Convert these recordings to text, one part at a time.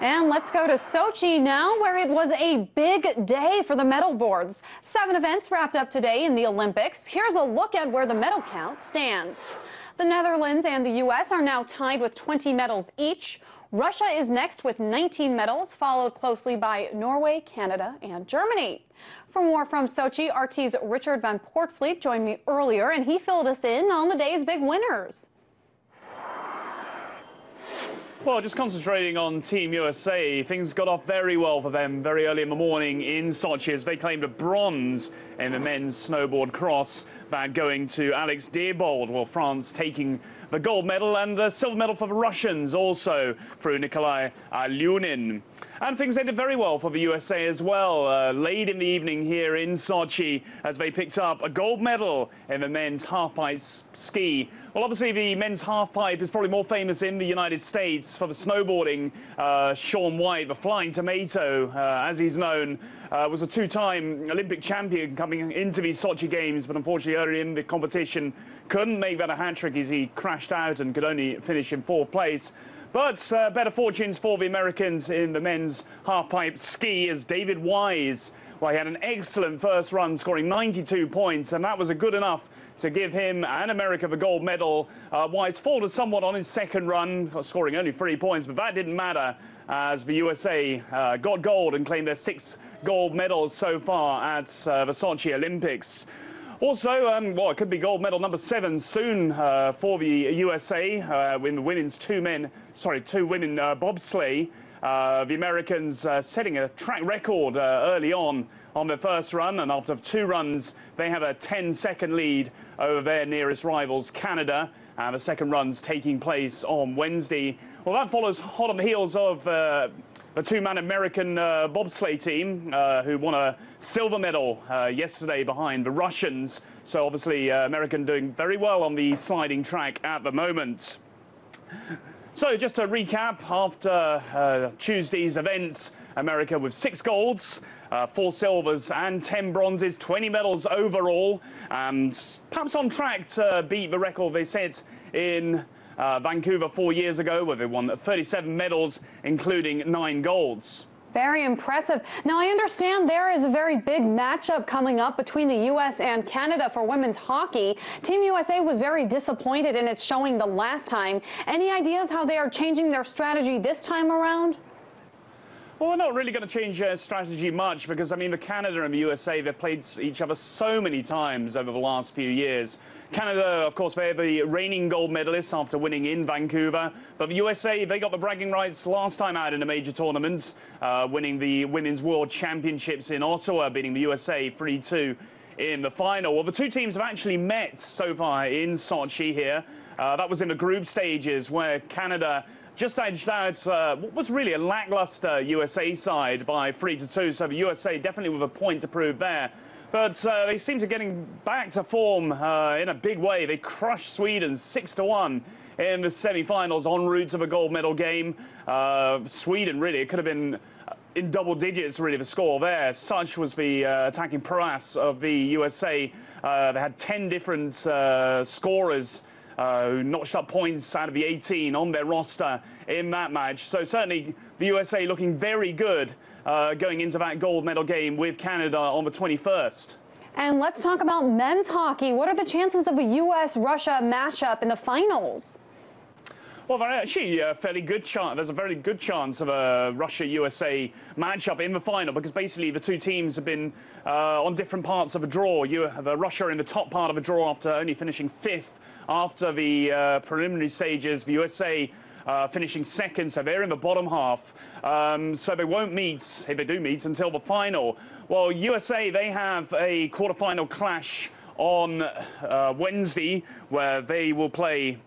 And let's go to Sochi now, where it was a big day for the medal boards. Seven events wrapped up today in the Olympics. Here's a look at where the medal count stands. The Netherlands and the U.S. are now tied with 20 medals each. Russia is next with 19 medals, followed closely by Norway, Canada, and Germany. For more from Sochi, RT's Richard Van Poortvliet joined me earlier, and he filled us in on the day's big winners. Well, just concentrating on Team USA, things got off very well for them very early in the morning in Sochi as they claimed a bronze in the men's snowboard cross. That going to Alex Deibold, while France taking the gold medal and the silver medal for the Russians also through Nikolai Olyunin. And things ended very well for the USA as well. Uh, late in the evening here in Sochi as they picked up a gold medal in the men's halfpipe ski. Well, obviously the men's halfpipe is probably more famous in the United States for the snowboarding. Uh, Shaun White, the flying tomato, uh, as he's known, uh, was a two-time Olympic champion coming into these Sochi Games, but unfortunately early in the competition couldn't make that a hat-trick as he crashed out and could only finish in fourth place. But uh, better fortunes for the Americans in the men's half-pipe ski as David Wise. Well, he had an excellent first run, scoring 92 points, and that was a good enough to give him and America the gold medal. Uh, Wise faltered somewhat on his second run, scoring only three points, but that didn't matter as the USA uh, got gold and claimed their sixth gold medal so far at uh, the Sochi Olympics. Also, um, well, it could be gold medal number seven soon uh, for the USA uh, in the women's two men, sorry, two women uh, bobsleigh. Uh, the Americans uh, setting a track record uh, early on on their first run, and after two runs, they have a 10-second lead over their nearest rivals, Canada. And the second run's taking place on Wednesday. Well, that follows hot on the heels of the two-man American uh, bobsleigh team uh, who won a silver medal uh, yesterday behind the Russians. So obviously uh, American doing very well on the sliding track at the moment. So just to recap, after uh, Tuesday's events, America with six golds, uh, four silvers and 10 bronzes, 20 medals overall, and perhaps on track to beat the record they set in uh, Vancouver four years ago, where they won 37 medals, including nine golds. Very impressive. Now, I understand there is a very big matchup coming up between the U.S. and Canada for women's hockey. Team USA was very disappointed in its showing the last time. Any ideas how they are changing their strategy this time around? Well, they're not really going to change their strategy much because, I mean, the Canada and the USA, they've played each other so many times over the last few years. Canada, of course, they're the reigning gold medalists after winning in Vancouver. But the USA, they got the bragging rights last time out in a major tournament, uh, winning the Women's World Championships in Ottawa, beating the USA 3-2 in the final. Well, the two teams have actually met so far in Sochi here. Uh, that was in the group stages where Canada just edged out uh, what was really a lackluster USA side by 3 to 2. So the USA definitely with a point to prove there. But uh, they seem to getting back to form uh, in a big way. They crushed Sweden 6 to 1 in the semi-finals en route to the gold medal game. Uh, Sweden really, it could have been in double digits really the score there. Such was the uh, attacking prowess of the USA. Uh, they had 10 different uh, scorers uh, who notched up points out of the 18 on their roster in that match. So certainly the USA looking very good uh, going into that gold medal game with Canada on the 21st. And let's talk about men's hockey. What are the chances of a U.S.-Russia matchup in the finals? Well, actually a fairly good chance. There's a very good chance of a Russia-USA matchup in the final because basically the two teams have been uh, on different parts of a draw. You have Russia in the top part of a draw after only finishing fifth after the uh, preliminary stages. The USA uh, finishing second, so they're in the bottom half. Um, so they won't meet, if they do meet, until the final. Well, USA, they have a quarterfinal clash on uh, Wednesday where they will play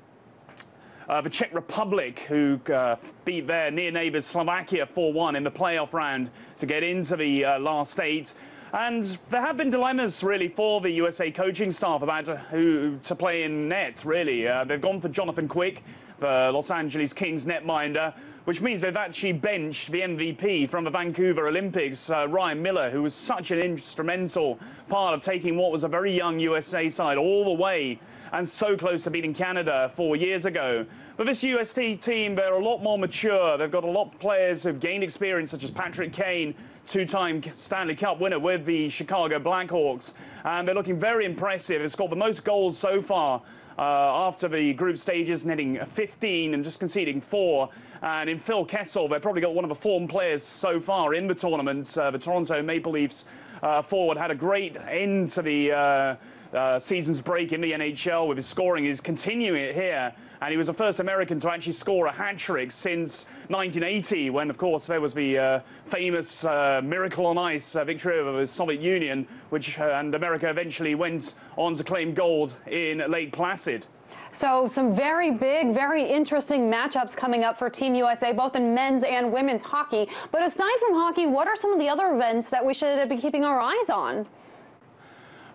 the Czech Republic, who uh, beat their near neighbours Slovakia 4-1 in the playoff round to get into the uh, last eight. And there have been dilemmas, really, for the USA coaching staff about who to play in net, really. Uh, they've gone for Jonathan Quick, the Los Angeles Kings netminder, which means they've actually benched the MVP from the Vancouver Olympics, uh, Ryan Miller, who was such an instrumental part of taking what was a very young USA side all the way and so close to beating Canada four years ago. But this UST team, they're a lot more mature. They've got a lot of players who've gained experience, such as Patrick Kane, two-time Stanley Cup winner with the Chicago Blackhawks. And they're looking very impressive. They've scored the most goals so far uh, Uh, after the group stages, netting 15 and just conceding four. And in Phil Kessel, they've probably got one of the form players so far in the tournament. Uh, the Toronto Maple Leafs uh, forward had a great end to the uh, uh, season's break in the NHL with his scoring. He's continuing it here, and he was the first American to actually score a hat trick since 1980, when, of course, there was the uh, famous uh, Miracle on Ice uh, victory over the Soviet Union, which uh, and America eventually went on to claim gold in Lake Placid. So some very big, very interesting matchups coming up for Team USA, both in men's and women's hockey. But aside from hockey, what are some of the other events that we should be keeping our eyes on?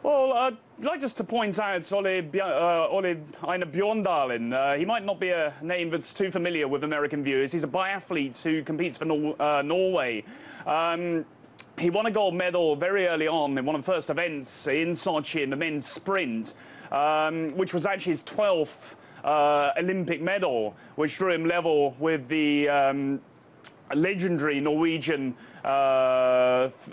Well, I'd like just to point out Ole, uh, Ole Einar Bjorndalen. Uh, he might not be a name that's too familiar with American viewers. He's a biathlete who competes for Nor uh, Norway. Um, he won a gold medal very early on in one of the first events in Sochi in the men's sprint, um, which was actually his 12th uh, Olympic medal, which drew him level with the um, legendary Norwegian uh,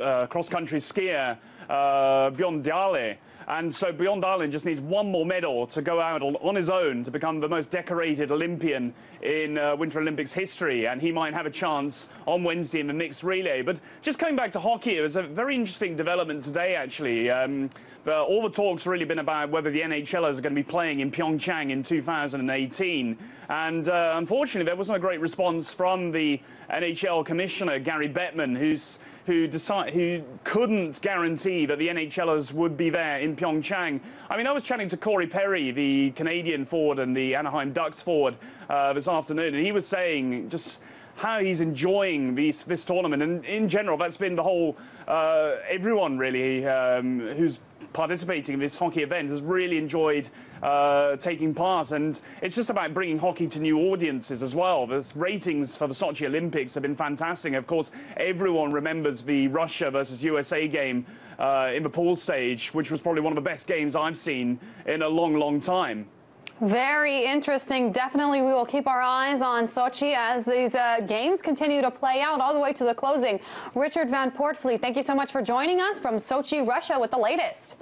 uh, cross-country skier uh, Bjorn Daehlie. And so Bjorndalen just needs one more medal to go out on his own to become the most decorated Olympian in uh, Winter Olympics history. And he might have a chance on Wednesday in the mixed relay. But just coming back to hockey, it was a very interesting development today, actually. Um, all the talk's really been about whether the NHLers are going to be playing in Pyeongchang in 2018. And uh, unfortunately, there wasn't a great response from the NHL commissioner, Gary Bettman, who's who decide, who couldn't guarantee that the NHLers would be there in Pyeongchang. I mean, I was chatting to Corey Perry, the Canadian forward and the Anaheim Ducks forward, uh, this afternoon, and he was saying just how he's enjoying these, this tournament. And in general, that's been the whole, uh, everyone really um, who's participating in this hockey event has really enjoyed uh, taking part. And it's just about bringing hockey to new audiences as well. The ratings for the Sochi Olympics have been fantastic. Of course, everyone remembers the Russia versus USA game uh, in the pool stage, which was probably one of the best games I've seen in a long, long time. Very interesting. Definitely, we will keep our eyes on Sochi as these uh, games continue to play out all the way to the closing. Richard Van Poortvliet, thank you so much for joining us from Sochi, Russia with the latest.